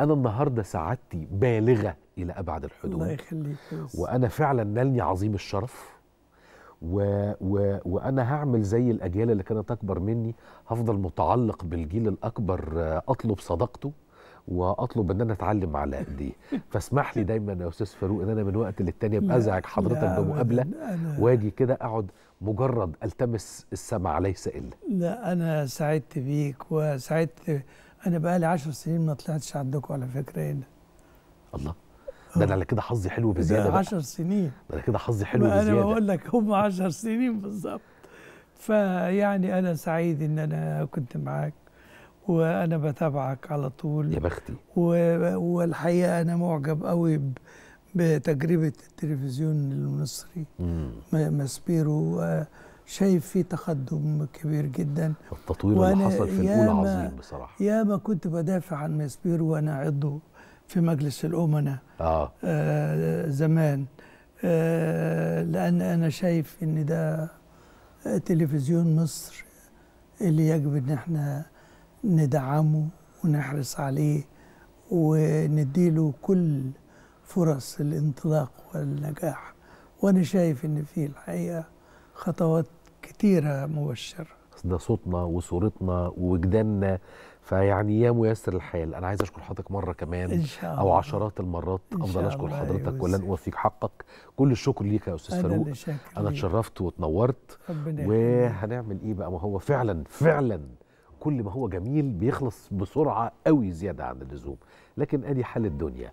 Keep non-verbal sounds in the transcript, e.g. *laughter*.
أنا النهارده سعادتي بالغة إلى أبعد الله الحدود يخليك يا أستاذ. وأنا فعلا نالني عظيم الشرف. و و وأنا هعمل زي الأجيال اللي كانت أكبر مني. هفضل متعلق بالجيل الأكبر آه، أطلب صداقته وأطلب إن أنا أتعلم على ايديه *laughs* فاسمح لي دايما يا أستاذ فاروق إن أنا من وقت للتاني أبقى أزعج حضرتك بمقابلة وآجي كده أقعد مجرد ألتمس السمع ليس إلا. لا أنا سعدت بيك وسعدت أنا بقالي عشر سنين ما طلعتش عندكم على فكرة هنا. الله. ده أنا على كده حظي حلو بزيادة ده بقى. عشر سنين. ده أنا كده حظي حلو بزيادة. بقول لك هم عشر سنين بالظبط. فيعني أنا سعيد إن أنا كنت معاك وأنا بتابعك على طول. يا بختي. و- والحقيقة أنا معجب قوي ب- بتجربة التلفزيون المصري. مم. ماسبيرو آه، شايف فيه تقدم كبير جدا. التطوير اللي حصل في الأولى ياما- عظيم بصراحة. يا ما كنت بدافع عن ماسبيرو وأنا عضو في مجلس الأمناء آه. آه، زمان. آه، لأن أنا شايف إن ده تلفزيون مصر اللي يجب إن إحنا ندعمه ونحرص عليه ونديله كل فرص الانطلاق والنجاح. وأنا شايف إن فيه الحقيقة خطوات كتيرة مبشرة. ده صوتنا وصورتنا ووجداننا فيعني يا ميسر الحال أنا عايز أشكر حضرتك مرة كمان إن شاء الله. أو عشرات المرات. إن أفضل شاء أشكر الله يا حضرتك ولن. أوفيك حقك. كل الشكر ليك يا أستاذ فاروق. أنا. اتشرفت واتنورت. وهنعمل إيه بقى؟ ما هو فعلا فعلا كل ما هو جميل بيخلص بسرعة قوي زيادة عن اللزوم. لكن أدي حال الدنيا.